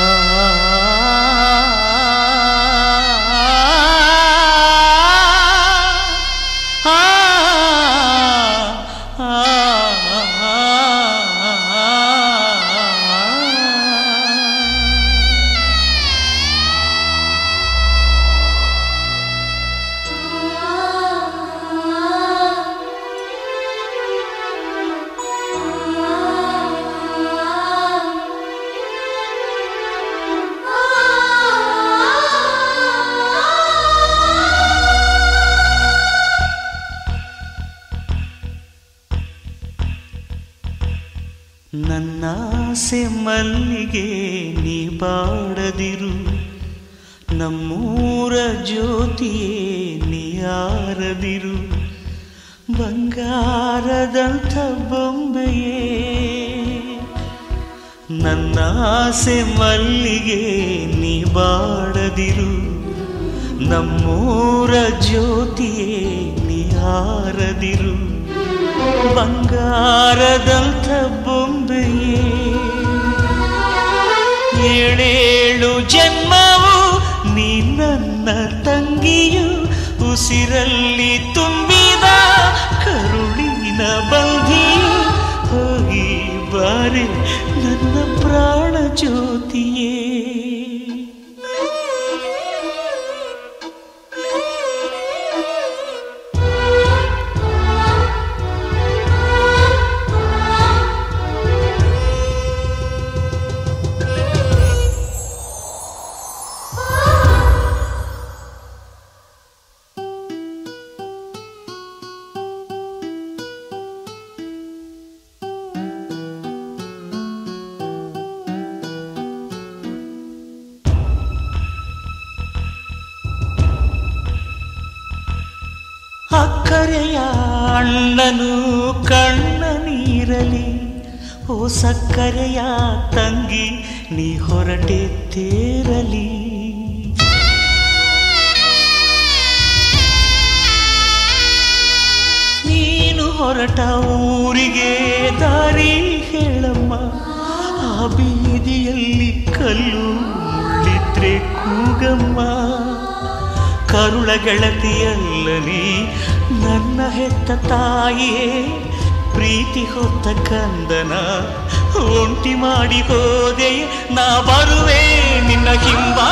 Oh. ನನ್ನಾಸೆ ಮಲ್ಲಿಗೆ ನೀ ಬಾಡದಿರು ನಮ್ಮೂರ ಜ್ಯೋತಿಯೇ ನೀ ಆರದಿರು ಬಂಗಾರದಂಥ ಬೊಂಬೆಯೇ. ನನ್ನಾಸೆ ಮಲ್ಲಿಗೆ ನೀ ಬಾಡದಿರು. ನಮ್ಮೂರ ಜ್ಯೋತಿಯೇ ನೀ ಆರದಿರು ಬಂಗಾರದಂಥ ಏಳೇಳು ಜನ್ಮವು ನೀ ನನ್ನ ತಂಗಿಯು ಉಸಿರಲ್ಲಿ ತುಂಬಿದ ಕರುಳಿನ ಬಂಧಿಯು ಹೋಗಿ ಬಾರೆ ನನ್ನ ಪ್ರಾಣ ಜ್ಯೋತಿಯೇ. ಅಕ್ಕರೆಯ ಅಣ್ಣನು ಕಣ್ಣ ನೀರಲಿ, ಓ ಸಕ್ಕರೆಯ ತಂಗಿ, ನೀ ಹೊರಟೆ ತೇರಲಿ. ನೀನು ಹೊರಟ ಊರಿಗೆ ದಾರಿ ಹೇಳಮ್ಮ, ಆ ಬೀದಿಯಲ್ಲಿ ಕಲ್ಲು ಕೂಗಮ್ಮ. ಕರುಳ ಗೆಳತಿಯಲ್ಲನಿ ನನ್ನ ಹೆತ್ತ ತಾಯಿಯೇ ಪ್ರೀತಿ ಹೊತ್ತ ಕಂದನ ಒಂಟಿ ಮಾಡಿ ಹೋದೆ ನಾ ಬರುವೆ ನಿನ್ನ ಹಿಂಬಾ